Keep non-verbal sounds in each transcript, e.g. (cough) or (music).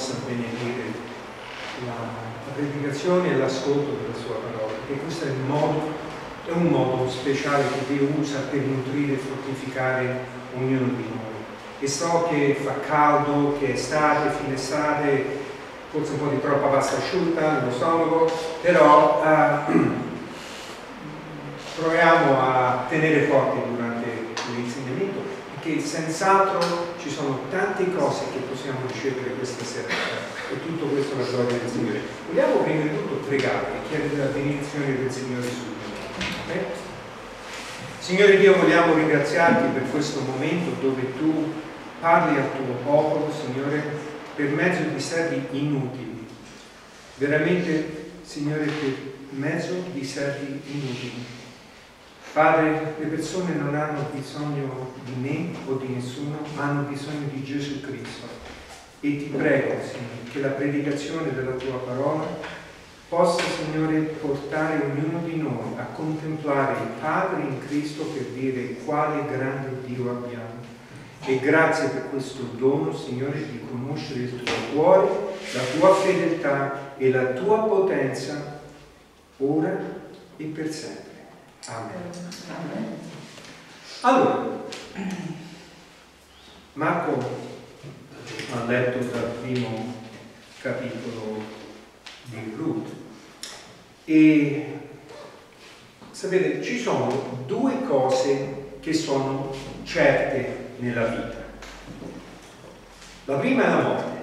possa benedire la, predicazione e l'ascolto della sua parola, perché questo è, modo, è un modo speciale che Dio usa per nutrire e fortificare ognuno di noi. E so che fa caldo, che è estate, fine estate, forse un po' di troppa pasta asciutta nello stomaco, però eh, (clears throat) proviamo a tenere forte durante perché senz'altro ci sono tante cose che possiamo ricevere questa sera e tutto questo la gloria del Signore. Vogliamo prima di tutto pregare e chiedere la benedizione del Signore su di noi. Signore Dio, vogliamo ringraziarti per questo momento dove tu parli al tuo popolo, Signore, per mezzo di servi inutili. Veramente, Signore, per mezzo di servi inutili Padre, le persone non hanno bisogno di me o di nessuno, ma hanno bisogno di Gesù Cristo. E ti prego, Signore, che la predicazione della tua parola possa, Signore, portare ognuno di noi a contemplare il Padre in Cristo per dire quale grande Dio abbiamo. E grazie per questo dono, Signore, di conoscere il tuo cuore, la tua fedeltà e la tua potenza, ora e per sempre. Amen. Allora, Marco ha letto dal primo capitolo di Ruth e sapete ci sono due cose che sono certe nella vita. La prima è la morte,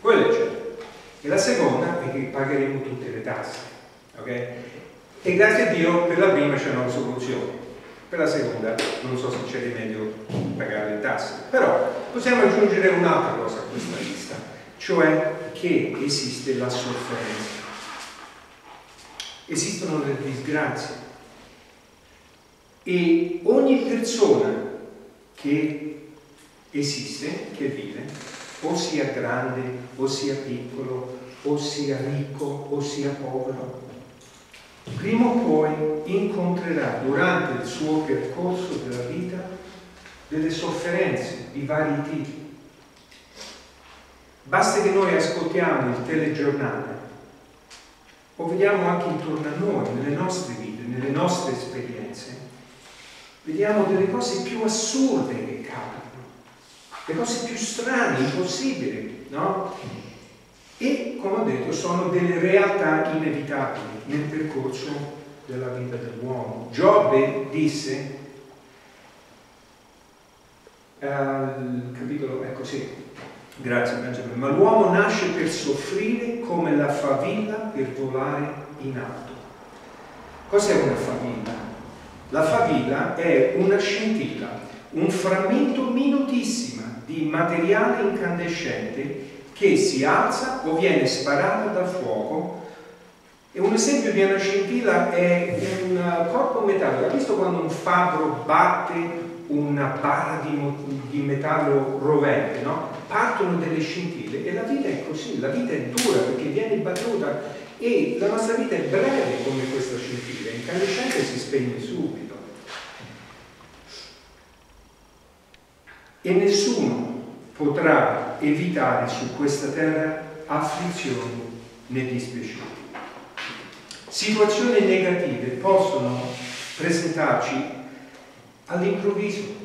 quella è certa, e la seconda è che pagheremo tutte le tasse. Okay? E grazie a Dio per la prima c'è una soluzione, per la seconda non so se c'è rimedio pagare le tasse, però possiamo aggiungere un'altra cosa a questa lista, cioè che esiste la sofferenza. Esistono le disgrazie e ogni persona che esiste, che vive, o sia grande, o sia piccolo, o sia ricco, o sia povero, prima o poi incontrerà durante il suo percorso della vita delle sofferenze di vari tipi. Basta che noi ascoltiamo il telegiornale o vediamo anche intorno a noi, nelle nostre vite, nelle nostre esperienze, vediamo delle cose più assurde che capitano, le cose più strane, impossibili, no? E, come ho detto, sono delle realtà inevitabili nel percorso della vita dell'uomo. Giobbe disse, al capitolo, ecco sì, grazie Benjamin, ma l'uomo nasce per soffrire come la favilla per volare in alto. Cos'è una favilla? La favilla è una scintilla, un frammento minutissima di materiale incandescente che si alza o viene sparata dal fuoco e un esempio di una scintilla è un corpo metallico. Ha visto quando un fabbro batte una barra di, di metallo rovente, no? Partono delle scintille e la vita è così, la vita è dura perché viene battuta e la nostra vita è breve come questa scintilla, incandescente si spegne subito. E nessuno potrà evitare su questa terra afflizioni né dispiaceri. Situazioni negative possono presentarci all'improvviso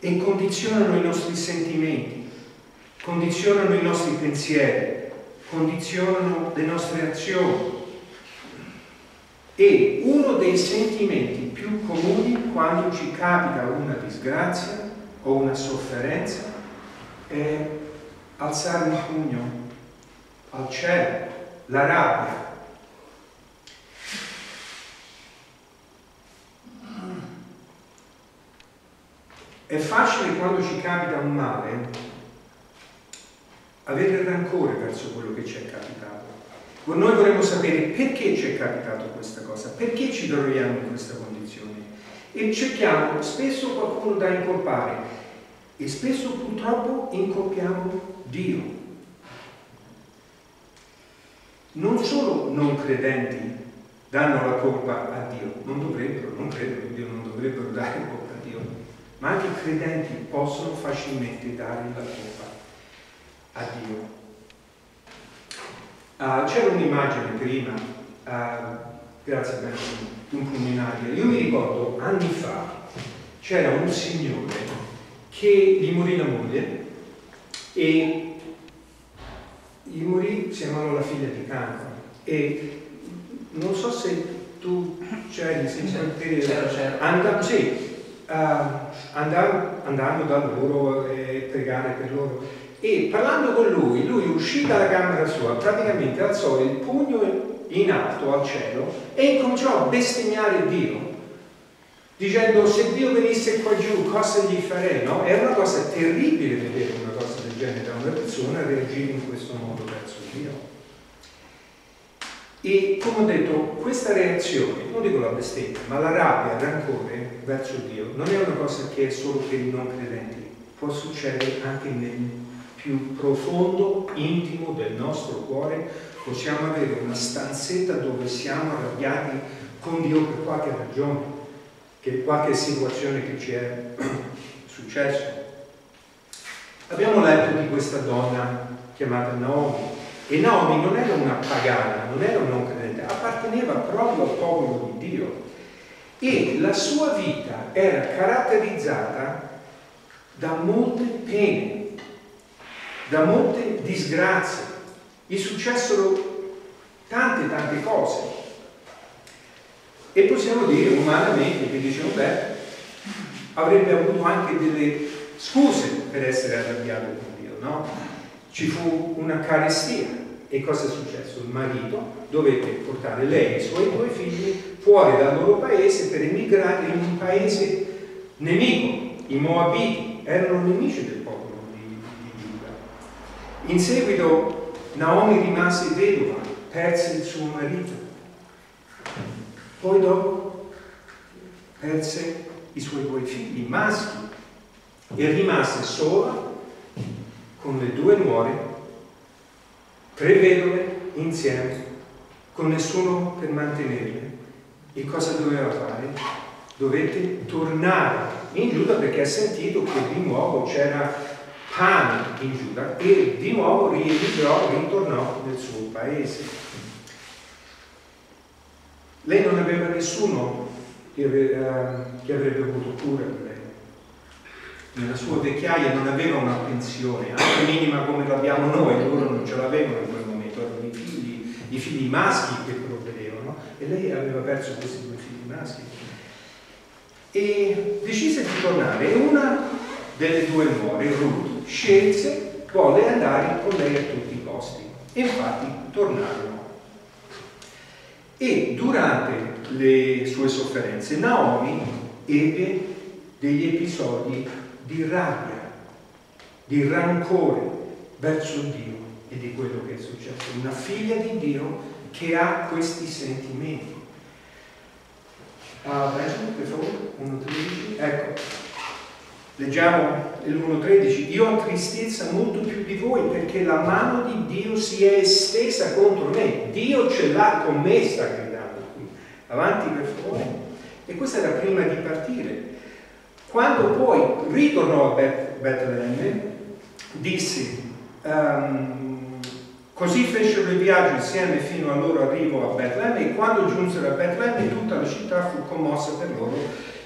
e condizionano i nostri sentimenti, condizionano i nostri pensieri, condizionano le nostre azioni. E uno dei sentimenti più comuni quando ci capita una disgrazia o una sofferenza è alzare il pugno al cielo, la rabbia. È facile quando ci capita un male avere rancore verso quello che ci è capitato. Noi vorremmo sapere perché ci è capitato questa cosa, perché ci troviamo in questa condizione. E cerchiamo spesso qualcuno da incolpare, e spesso purtroppo incoppiamo Dio. Non solo non credenti danno la colpa a Dio, non dovrebbero, non credono Dio, non dovrebbero dare colpa a Dio, ma anche i credenti possono facilmente dare la colpa a Dio. Uh, c'era un'immagine prima, uh, grazie a un pugno in aria. Io mi ricordo anni fa c'era un signore che gli morì la moglie e gli morì, si chiamava la figlia di cancro. E non so se tu c'eri senza c'ero, And- sì, uh, andavo, andando da loro e pregare per loro. E parlando con lui, lui uscì dalla camera sua, praticamente alzò il pugno in alto al cielo e incominciò a bestemmiare Dio dicendo se Dio venisse qua giù cosa gli farei no? è una cosa terribile vedere una cosa del genere da una persona reagire in questo modo verso Dio e come ho detto, questa reazione, non dico la bestemmia, ma la rabbia, il rancore verso Dio, non è una cosa che è solo per i non credenti, può succedere anche nel più profondo, intimo del nostro cuore. Possiamo avere una stanzetta dove siamo arrabbiati con Dio per qualche ragione, che qualche situazione che ci è successo. Abbiamo letto di questa donna chiamata Naomi, e Naomi non era una pagana, non era un non credente, apparteneva proprio al popolo di Dio. E la sua vita era caratterizzata da molte pene, da molte disgrazie. Gli successero tante, tante cose. E possiamo dire umanamente che diciamo, beh, avrebbe avuto anche delle scuse per essere arrabbiato con Dio, no? ci fu una carestia. E cosa è successo? Il marito dovette portare lei e i suoi due figli fuori dal loro paese per emigrare in un paese nemico. I Moabiti erano nemici del popolo di Giuda. In seguito Naomi rimase vedova, perse il suo marito. Poi dopo perse i suoi due figli maschi e rimase sola con le due nuore, tre vedove insieme, con nessuno per mantenerle. E cosa doveva fare? Dovette tornare in Giuda perché ha sentito che di nuovo c'era pane in Giuda e di nuovo riemigrò, ritornò nel suo paese. Lei non aveva nessuno che, aveva, che avrebbe avuto cura di lei nella sua vecchiaia non aveva una pensione, anche minima come l'abbiamo noi, loro non ce l'avevano in quel momento, erano i figli, i figli maschi che provvedevano e lei aveva perso questi due figli maschi. E decise di tornare e una delle due nuore, Ruth, scelse, volle andare con lei a tutti i costi. E infatti tornarono. E durante le sue sofferenze Naomi ebbe degli episodi di rabbia, di rancore verso Dio e di quello che è successo. Una figlia di Dio che ha questi sentimenti. Ah, per favore, 1.13. Ecco, leggiamo il 1.13. Io ho tristezza molto più di voi perché la mano di Dio si è estesa contro me. Dio ce l'ha con me, sta gridando. Avanti, per favore. E questa era prima di partire. Quando poi ritornò a Bet- Betlemme, disse, um, così fecero il viaggio insieme fino al loro arrivo a Betlemme e quando giunsero a Betlemme tutta la città fu commossa per loro.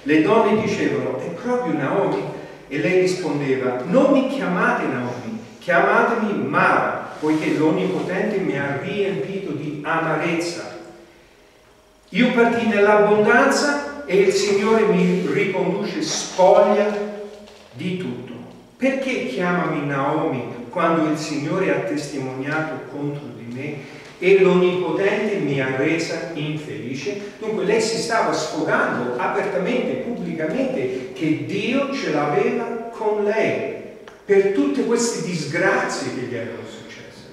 Le donne dicevano, è proprio Naomi? E lei rispondeva, non mi chiamate Naomi, chiamatemi Mara, poiché l'Onnipotente mi ha riempito di amarezza. Io partii nell'abbondanza e il Signore mi riconduce spoglia di tutto. Perché chiamami Naomi quando il Signore ha testimoniato contro di me e l'Onnipotente mi ha resa infelice? Dunque lei si stava sfogando apertamente, pubblicamente, che Dio ce l'aveva con lei per tutte queste disgrazie che gli erano successe.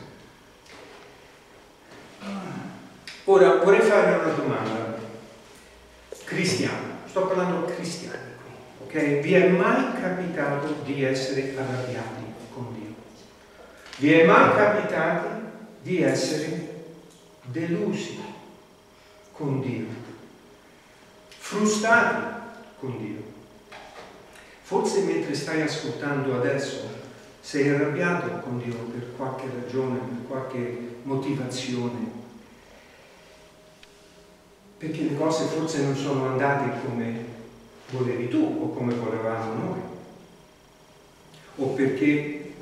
Ora vorrei fare una domanda cristiano, sto parlando cristiani qui, ok? Vi è mai capitato di essere arrabbiati con Dio? Vi è mai capitato di essere delusi con Dio? Frustrati con Dio? Forse mentre stai ascoltando adesso sei arrabbiato con Dio per qualche ragione, per qualche motivazione, perché le cose forse non sono andate come volevi tu o come volevamo noi, o perché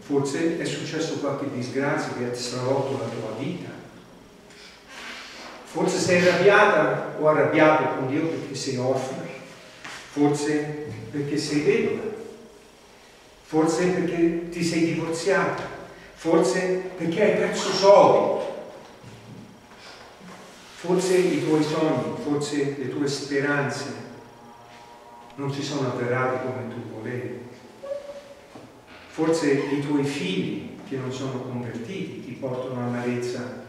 forse è successo qualche disgrazia che ha stravolto la tua vita. Forse sei arrabbiata? O arrabbiato con Dio perché sei orfano, forse perché sei vedova, forse perché ti sei divorziata, forse perché hai perso soldi, forse i tuoi sogni, forse le tue speranze non si sono avverati come tu volevi, forse i tuoi figli che non sono convertiti ti portano amarezza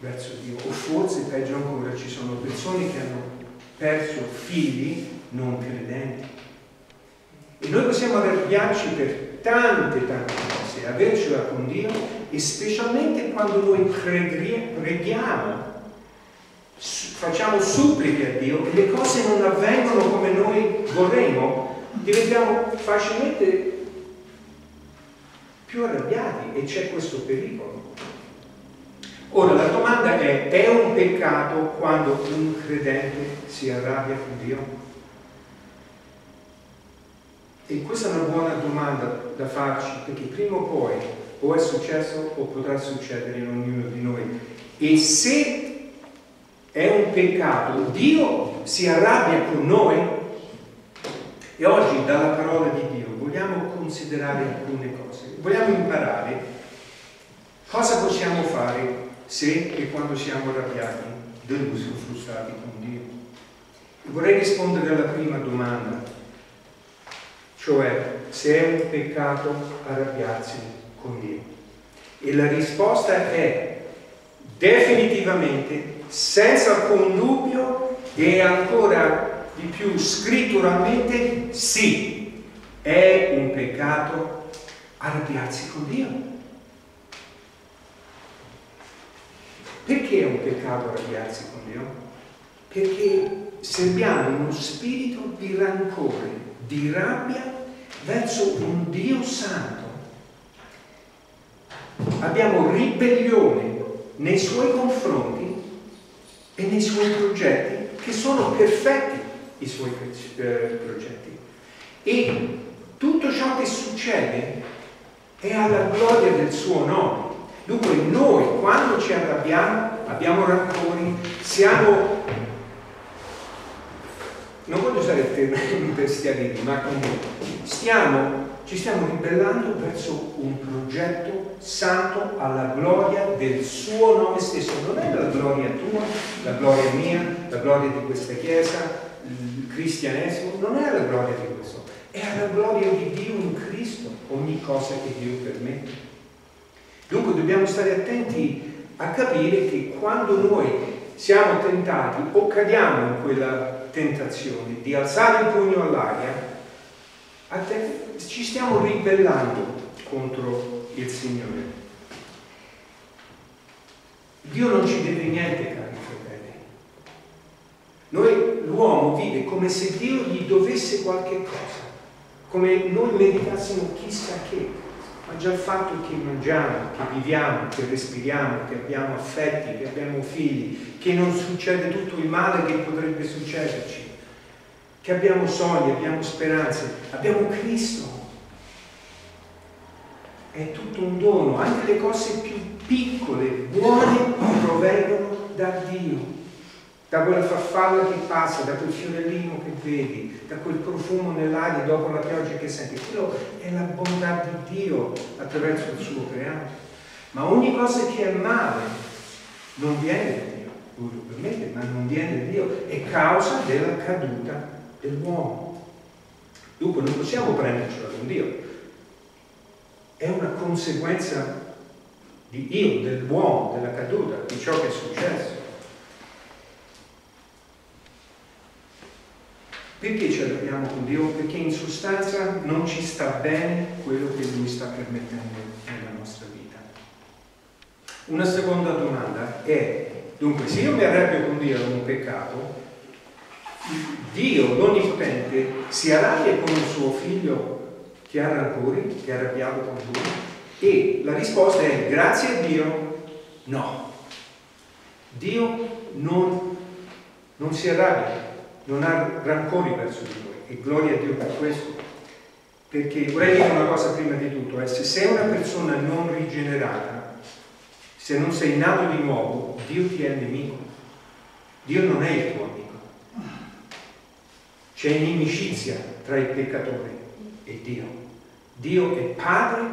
verso Dio, o forse peggio ancora ci sono persone che hanno perso figli non credenti e noi possiamo arrabbiarci per tante, tante cose, avercela con Dio e specialmente quando noi preghiamo, facciamo suppliche a Dio e le cose non avvengono come noi vorremmo, diventiamo facilmente più arrabbiati e c'è questo pericolo. Ora la domanda è, è un peccato quando un credente si arrabbia con Dio? E questa è una buona domanda da farci, perché prima o poi o è successo o potrà succedere in ognuno di noi. E se è un peccato, Dio si arrabbia con noi. E oggi dalla parola di Dio vogliamo considerare alcune cose, vogliamo imparare cosa possiamo fare se e quando siamo arrabbiati, delusi o frustrati con Dio. vorrei rispondere alla prima domanda cioè se è un peccato arrabbiarsi con Dio. E la risposta è definitivamente, senza alcun dubbio e ancora di più scritturalmente, sì, è un peccato arrabbiarsi con Dio. Perché è un peccato arrabbiarsi con Dio? Perché serviamo uno spirito di rancore, di rabbia verso un Dio santo. Abbiamo ribellione nei suoi confronti e nei suoi progetti, che sono perfetti i suoi eh, progetti. E tutto ciò che succede è alla gloria del suo nome. Dunque noi quando ci arrabbiamo, abbiamo rancori, siamo non voglio usare il termine (laughs) bestialini, ma comunque ci stiamo ribellando verso un progetto santo alla gloria del suo nome stesso. Non è la gloria tua, la gloria mia, la gloria di questa chiesa, il cristianesimo, non è la gloria di questo, è alla gloria di Dio in Cristo, ogni cosa che Dio permette. Dunque dobbiamo stare attenti a capire che quando noi siamo tentati o cadiamo in quella tentazione di alzare il pugno all'aria, ci stiamo ribellando contro il Signore. Dio non ci deve niente, cari fratelli. Noi, l'uomo, vive come se Dio gli dovesse qualche cosa, come noi meditassimo chissà che ma già il fatto che mangiamo, che viviamo, che respiriamo, che abbiamo affetti, che abbiamo figli, che non succede tutto il male che potrebbe succederci, che abbiamo sogni, abbiamo speranze, abbiamo Cristo. È tutto un dono, anche le cose più piccole, buone, provengono da Dio da quella farfalla che passa, da quel fiorellino che vedi, da quel profumo nell'aria dopo la pioggia che senti. Quello è la bontà di Dio attraverso il suo creato. Ma ogni cosa che è male non viene da Dio, lui lo permette, ma non viene da Dio, è causa della caduta dell'uomo. Dunque non possiamo prendercela con Dio, è una conseguenza di io, dell'uomo, della caduta, di ciò che è successo. Perché ce l'abbiamo con Dio? Perché in sostanza non ci sta bene quello che Lui sta permettendo nella nostra vita. Una seconda domanda è, dunque, se io mi arrabbio con Dio è un peccato, Dio, l'Onnipotente, si arrabbia con il suo figlio che ha rancori, che è arrabbiato con lui? E la risposta è grazie a Dio, no. Dio non, non si arrabbia, non ha rancori verso di noi e gloria a Dio per questo. Perché vorrei dire una cosa prima di tutto, è se sei una persona non rigenerata, se non sei nato di nuovo, Dio ti è nemico. Dio non è il tuo amico. C'è inimicizia tra il peccatore e Dio. Dio è padre,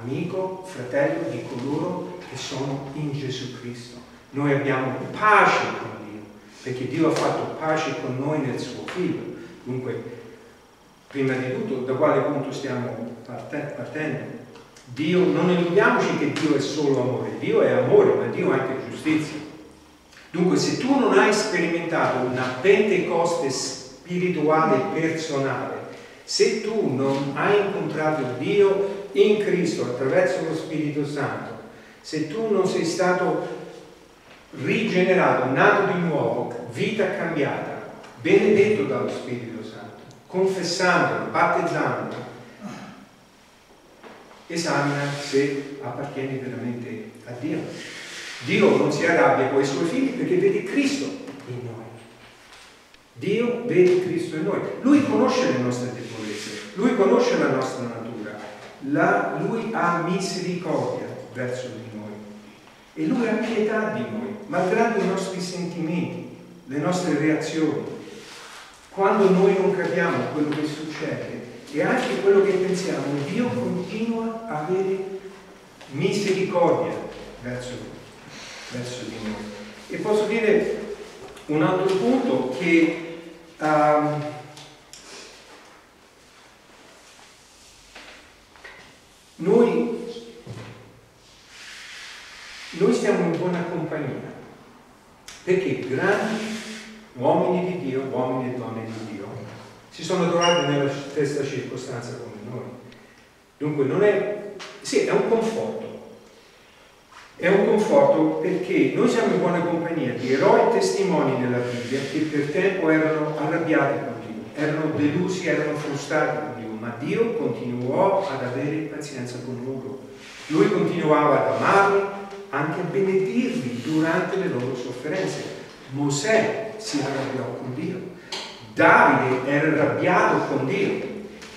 amico, fratello di coloro che sono in Gesù Cristo. Noi abbiamo pace con Dio, perché Dio ha fatto pace con noi nel suo figlio. Dunque, prima di tutto, da quale punto stiamo partendo? Dio, non illudiamoci che Dio è solo amore, Dio è amore, ma Dio è anche giustizia. Dunque, se tu non hai sperimentato una Pentecoste spirituale personale, se tu non hai incontrato Dio in Cristo attraverso lo Spirito Santo, se tu non sei stato rigenerato, nato di nuovo, vita cambiata, benedetto dallo Spirito Santo, confessandolo, battezzandolo, esamina se appartieni veramente a Dio. Dio non si arrabbia con i suoi figli perché vede Cristo in noi. Dio vede Cristo in noi. Lui conosce le nostre debolezze, lui conosce la nostra natura, la, lui ha misericordia verso noi e lui ha pietà di noi, malgrado i nostri sentimenti, le nostre reazioni. Quando noi non capiamo quello che succede e anche quello che pensiamo, Dio continua a avere misericordia verso, verso di noi. E posso dire un altro punto che Um, noi, noi stiamo in buona compagnia perché grandi uomini di Dio, uomini e donne di Dio, si sono trovati nella stessa circostanza come noi. Dunque non è, sì, è un conforto, è un conforto perché noi siamo in buona compagnia di eroi testimoni nella Bibbia che per tempo erano arrabbiati con Dio, erano delusi, erano frustrati con Dio, ma Dio continuò ad avere pazienza con loro. Lui continuava ad amarli, anche a benedirli durante le loro sofferenze. Mosè si arrabbiò con Dio, Davide era arrabbiato con Dio,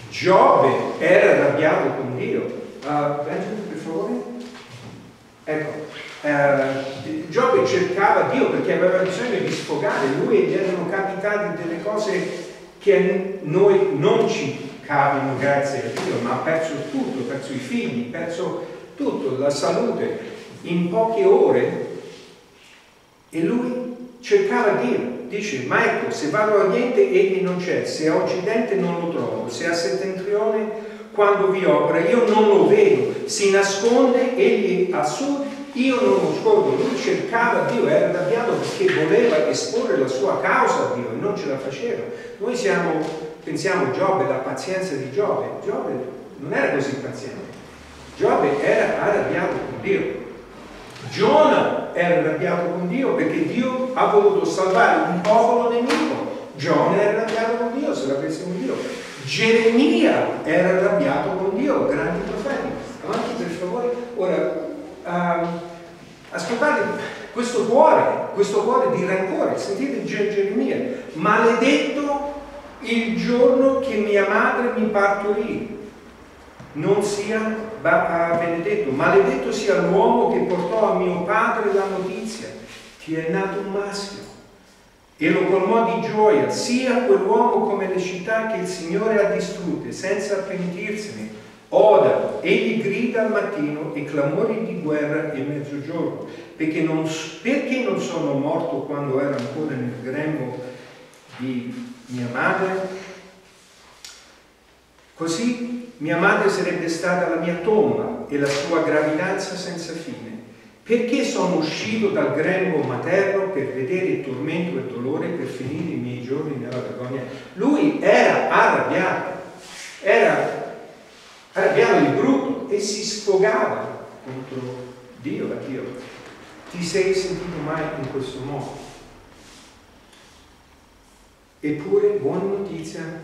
Giobbe era arrabbiato con Dio. Uh, Benjamin, per favore. Ecco, eh, Giobbe cercava Dio perché aveva bisogno di sfogare, lui gli erano capitate delle cose che noi non ci capitano grazie a Dio, ma ha perso tutto, ha perso i figli, ha perso tutto, la salute, in poche ore. E lui cercava Dio, dice, ma ecco, se vado a Oriente egli non c'è, se a Occidente non lo trovo, se a Settentrione quando vi opera, io non lo vedo, si nasconde, egli a sud, io non lo scordo, lui cercava Dio, era arrabbiato perché voleva esporre la sua causa a Dio e non ce la faceva. Noi siamo, pensiamo Giobbe, la pazienza di Giobbe, Giobbe non era così paziente, Giobbe era arrabbiato con Dio. Giona era arrabbiato con Dio perché Dio ha voluto salvare un popolo nemico. Giona era arrabbiato con Dio se l'avesse un Dio. Geremia era arrabbiato con Dio, grandi profeti. Avanti per favore. Ora, uh, ascoltate questo cuore, questo cuore di rancore, sentite Geremia, maledetto il giorno che mia madre mi partorì, non sia benedetto, maledetto sia l'uomo che portò a mio padre la notizia, ti è nato un maschio e lo colmò di gioia, sia quell'uomo come le città che il Signore ha distrutte, senza pentirsene. Oda, egli grida al mattino e clamori di guerra il mezzogiorno, perché non, perché non sono morto quando ero ancora nel grembo di mia madre? Così mia madre sarebbe stata la mia tomba e la sua gravidanza senza fine. Perché sono uscito dal grembo materno per vedere il tormento e il dolore per finire i miei giorni nella vergogna? Lui era arrabbiato, era arrabbiato di brutto e si sfogava contro Dio, a Dio. Ti sei sentito mai in questo modo? Eppure, buona notizia,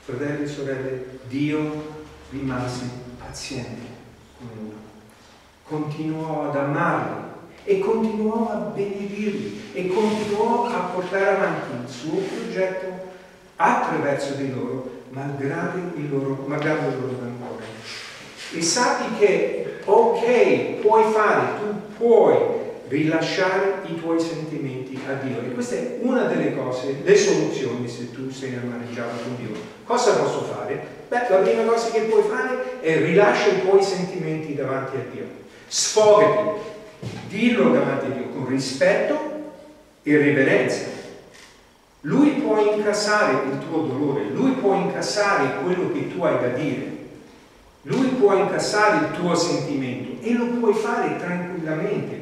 fratelli e sorelle, Dio rimase paziente con loro, continuò ad amarli e continuò a benedirli e continuò a portare avanti il suo progetto attraverso di loro, malgrado il loro, malgrado il loro rancore. E sappi che, ok, puoi fare, tu puoi rilasciare i tuoi sentimenti a Dio. E questa è una delle cose, le soluzioni se tu sei amareggiato con Dio. Cosa posso fare? Beh, la prima cosa che puoi fare è rilascia i tuoi sentimenti davanti a Dio. Sfogati, dillo davanti a Dio con rispetto e riverenza. Lui può incassare il tuo dolore, lui può incassare quello che tu hai da dire, lui può incassare il tuo sentimento e lo puoi fare tranquillamente,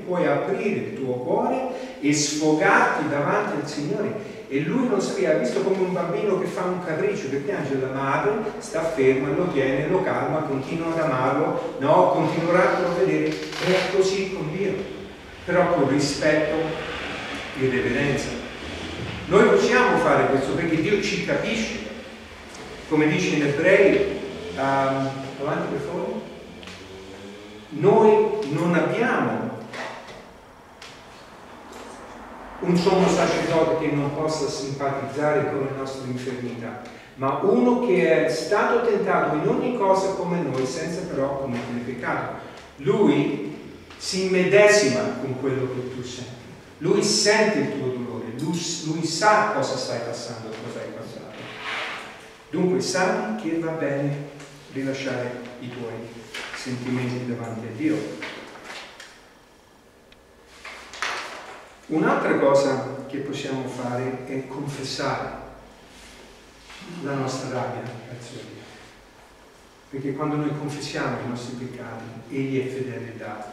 puoi aprire il tuo cuore e sfogarti davanti al Signore. E lui non ha visto come un bambino che fa un capriccio, che piange la madre, sta ferma, lo tiene, lo calma, continua ad amarlo, no, continuerà a provvedere, è così con Dio, però con rispetto e reverenza. Noi possiamo fare questo perché Dio ci capisce, come dice in Ebrei, um, avanti per favore, noi non abbiamo un sommo sacerdote che non possa simpatizzare con le nostre infermità, ma uno che è stato tentato in ogni cosa come noi, senza però commettere peccato. Lui si immedesima con quello che tu senti, lui sente il tuo dolore, lui, lui sa cosa stai passando, cosa hai passato. Dunque sappi che va bene rilasciare i tuoi sentimenti davanti a Dio. Un'altra cosa che possiamo fare è confessare la nostra rabbia verso Dio. Perché quando noi confessiamo i nostri peccati, Egli è fedele da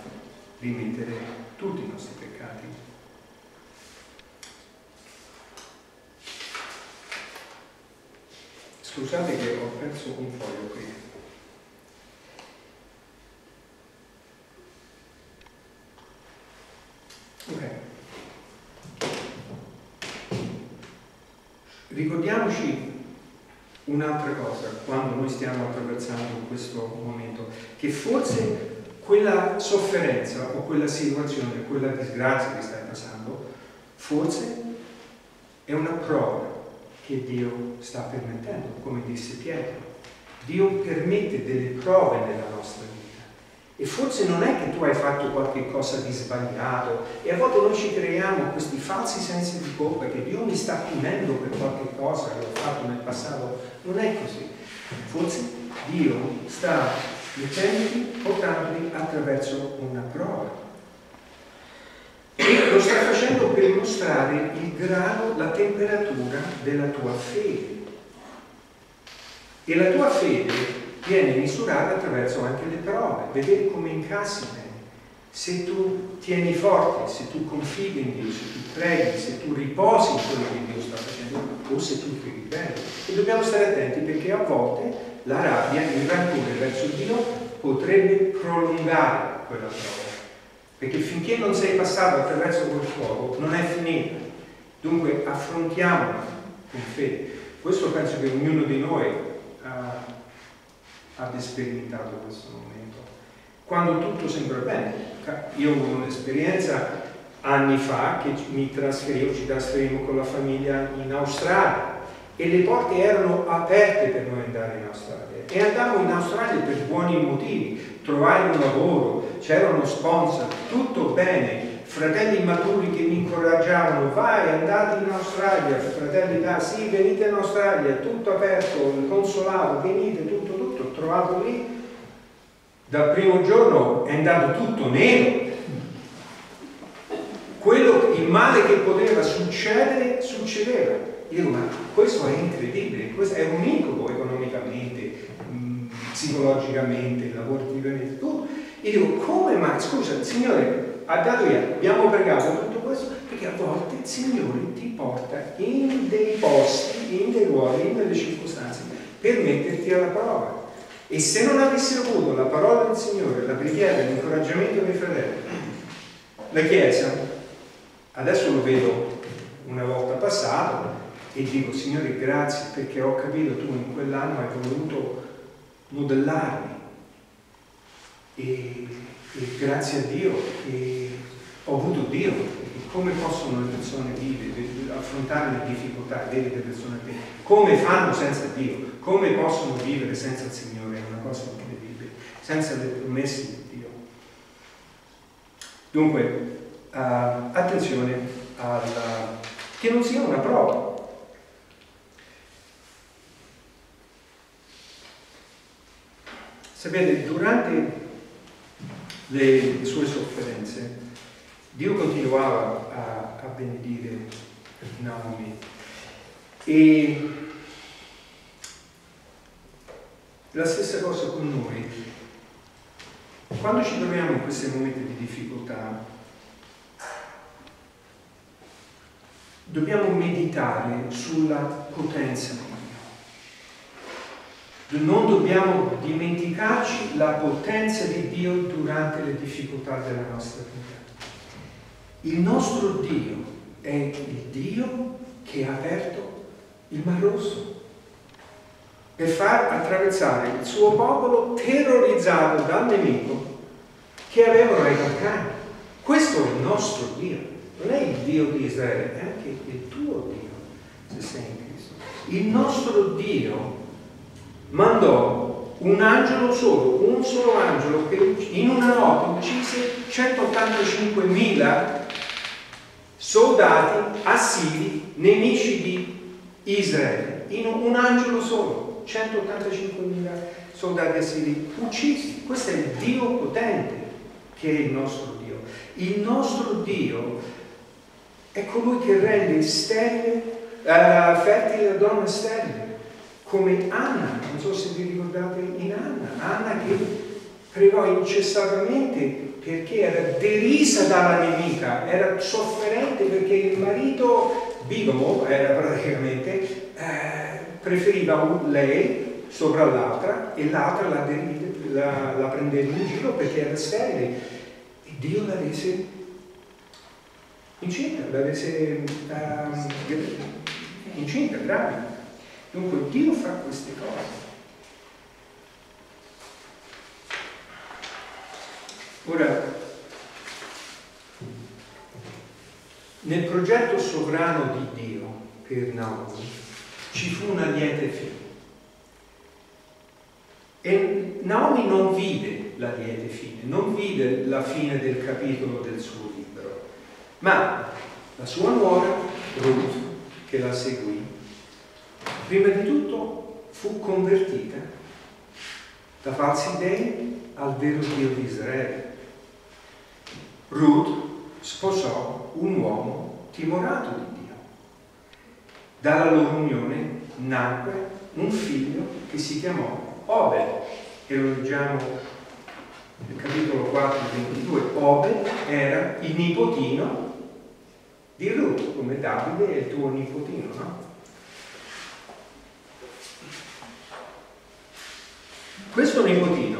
rimettere tutti i nostri peccati. Scusate che ho perso un foglio qui. Ok. Ricordiamoci un'altra cosa quando noi stiamo attraversando questo momento, che forse quella sofferenza o quella situazione, quella disgrazia che stai passando, forse è una prova che Dio sta permettendo, come disse Pietro. Dio permette delle prove nella nostra vita. E forse non è che tu hai fatto qualche cosa di sbagliato e a volte noi ci creiamo questi falsi sensi di colpa che Dio mi sta punendo per qualche cosa che ho fatto nel passato. Non è così. Forse Dio sta mettendoti, portandoli attraverso una prova. E lo sta facendo per mostrare il grado, la temperatura della tua fede. E la tua fede viene misurata attraverso anche le prove, vedere come incassi bene. Se tu tieni forte, se tu confidi in Dio, se tu preghi, se tu riposi in quello che Dio sta facendo, o se tu credi bene. E dobbiamo stare attenti perché a volte la rabbia, il rancore verso Dio potrebbe prolungare quella prova. Perché finché non sei passato attraverso quel fuoco non è finita. Dunque affrontiamola con fede. Questo penso che ognuno di noi uh, abbia sperimentato questo momento. Quando tutto sembra bene. Io ho un'esperienza anni fa che mi trasferivo, ci trasferimmo con la famiglia in Australia e le porte erano aperte per noi andare in Australia. E andavo in Australia per buoni motivi, trovare un lavoro, c'erano sponsor, tutto bene, fratelli maturi che mi incoraggiavano, vai, andate in Australia, fratelli da, sì, venite in Australia, tutto aperto, il consolato, venite, tutto, trovato lì. Dal primo giorno è andato tutto nero. Quello, il male che poteva succedere, succedeva. Io ma questo è incredibile, questo è un incubo economicamente, psicologicamente, lavorativamente, tutto. Io dico, come mai? Scusa, Signore ha dato via, abbiamo pregato tutto questo perché a volte il Signore ti porta in dei posti, in dei luoghi, in delle circostanze per metterti alla prova. E se non avessero avuto la parola del Signore, la preghiera, l'incoraggiamento dei fratelli, la Chiesa, adesso lo vedo una volta passato, e dico Signore grazie perché ho capito tu in quell'anno hai voluto modellarmi. E, e grazie a Dio ho avuto Dio come possono le persone vivere, affrontare le difficoltà, vedere le persone a te, come fanno senza Dio, come possono vivere senza il Signore, è una cosa incredibile, senza le promesse di Dio. Dunque, uh, attenzione alla, che non sia una prova. Sapete, durante le sue sofferenze, Dio continuava a, a benedire Naomi e la stessa cosa con noi. Quando ci troviamo in questi momenti di difficoltà, dobbiamo meditare sulla potenza di Dio. Non dobbiamo dimenticarci la potenza di Dio durante le difficoltà della nostra vita. Il nostro Dio è il Dio che ha aperto il Mar Rosso per far attraversare il suo popolo terrorizzato dal nemico che avevano ai Balcani. Questo è il nostro Dio, non è il Dio di Israele, è anche il tuo Dio, se sei in Cristo. Il nostro Dio mandò un angelo solo, un solo angelo che in una notte uccise 185.000 soldati assiri nemici di Israele, in un angelo solo, 185.000 soldati assiri uccisi. Questo è il Dio potente che è il nostro Dio. Il nostro Dio è colui che rende sterile, uh, fertile la donna sterile, come Anna, non so se vi ricordate in Anna, Anna che pregò incessantemente perché era derisa dalla nemica, era sofferente perché il marito bigomo era praticamente, eh, preferiva lei sopra l'altra e l'altra la, la, la, prendeva in giro perché era sterile e Dio la rese incinta, la rese uh, incinta, gravida. Dunque Dio fa queste cose. Ora, nel progetto sovrano di Dio per Naomi ci fu una liete fine. E Naomi non vide la liete fine, non vide la fine del capitolo del suo libro, ma la sua nuora, Ruth, che la seguì, prima di tutto fu convertita da falsi dei al vero Dio di Israele Ruth sposò un uomo timorato di Dio. Dalla loro unione nacque un figlio che si chiamò Obed, e lo leggiamo nel capitolo 4, 22. Obed era il nipotino di Ruth, come Davide è il tuo nipotino, no? Questo nipotino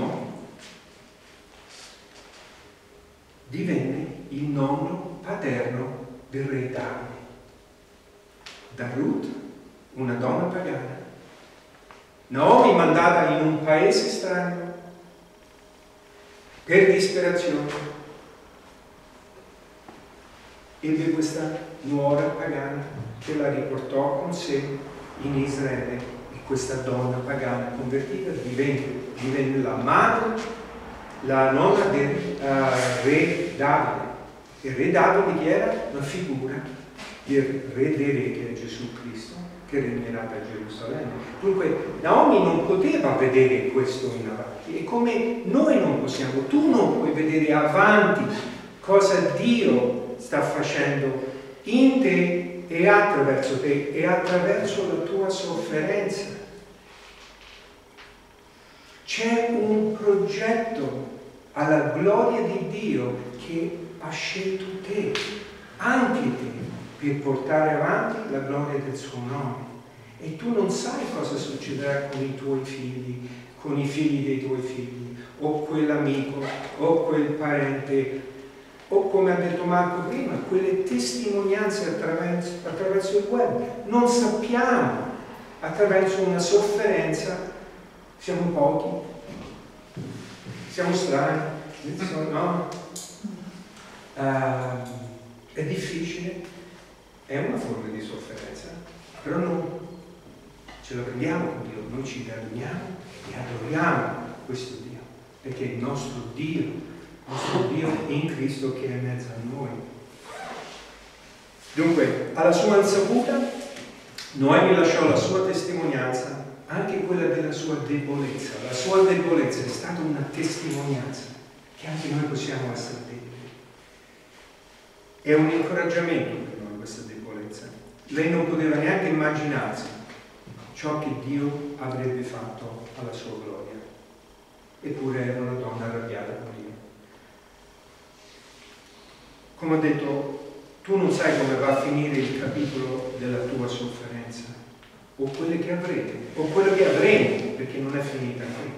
divenne il nonno paterno del re Davide. Da Ruth, una donna pagana. Naomi mandata in un paese strano per disperazione. Ebbe questa nuora pagana che la riportò con sé in Israele e questa donna pagana convertita divenne, divenne la madre la nonna del uh, re Davide. Il re Davide chi era? Una figura del re dei re che è Gesù Cristo, che regnerà per Gerusalemme. Dunque Naomi non poteva vedere questo in avanti e come noi non possiamo, tu non puoi vedere avanti cosa Dio sta facendo in te e attraverso te e attraverso la tua sofferenza. C'è un progetto alla gloria di Dio che ha scelto te, anche te, per portare avanti la gloria del suo nome. E tu non sai cosa succederà con i tuoi figli, con i figli dei tuoi figli, o quell'amico, o quel parente o come ha detto Marco prima, quelle testimonianze attraverso, attraverso il web. Non sappiamo attraverso una sofferenza, siamo pochi, siamo strani, no? Uh, è difficile, è una forma di sofferenza, però noi ce la prendiamo con Dio, noi ci raduniamo e adoriamo questo Dio, perché è il nostro Dio, il nostro Dio in Cristo che è in mezzo a noi. Dunque, alla sua insaputa, Noemi lasciò la sua testimonianza, anche quella della sua debolezza. La sua debolezza è stata una testimonianza che anche noi possiamo essere deboli. È un incoraggiamento per noi questa debolezza. Lei non poteva neanche immaginarsi ciò che Dio avrebbe fatto alla sua gloria. Eppure era una donna arrabbiata con Dio. Come ho detto, tu non sai come va a finire il capitolo della tua sofferenza, o quelle che avrete, o quello che avremo, perché non è finita qui.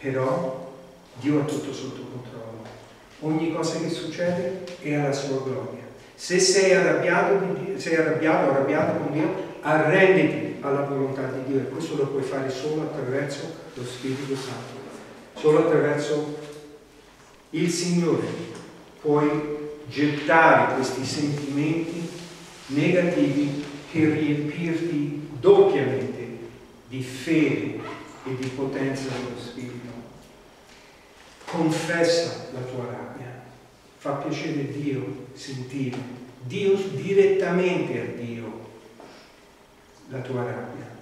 Però Dio ha tutto sotto controllo. Ogni cosa che succede è alla sua gloria. Se sei arrabbiato, sei arrabbiato arrabbiato con Dio, arrenditi alla volontà di Dio e questo lo puoi fare solo attraverso lo Spirito Santo, solo attraverso il Signore. Puoi gettare questi sentimenti negativi per riempirti doppiamente di fede e di potenza dello Spirito. Confessa la tua rabbia, fa piacere Dio sentire, Dio direttamente a Dio la tua rabbia.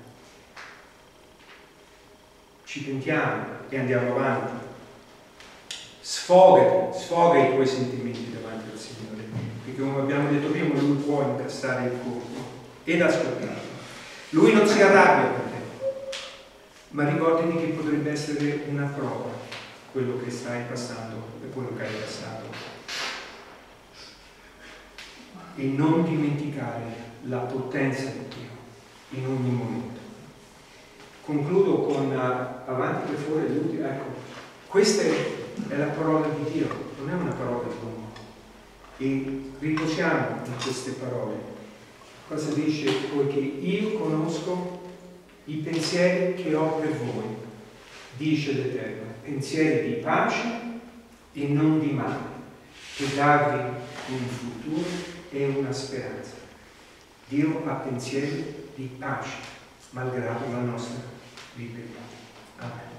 Ci pentiamo e andiamo avanti. Sfogati, sfoga i tuoi sentimenti davanti al Signore, perché come abbiamo detto prima, Lui può incassare il colpo ed ascoltarlo. Lui non si arrabbia con te, ma ricordati che potrebbe essere una prova quello che stai passando e quello che hai passato. E non dimenticare la potenza di Dio in ogni momento. Concludo con uh, avanti per fuori l'ultimo. Ecco, questa è la parola di Dio, non è una parola di uomo. E riposiamo in queste parole. Cosa dice? Poiché io conosco i pensieri che ho per voi, dice l'Eterno pensieri di pace e non di male, per darvi un futuro e una speranza. Dio ha pensieri di pace, malgrado la nostra libertà. Amen.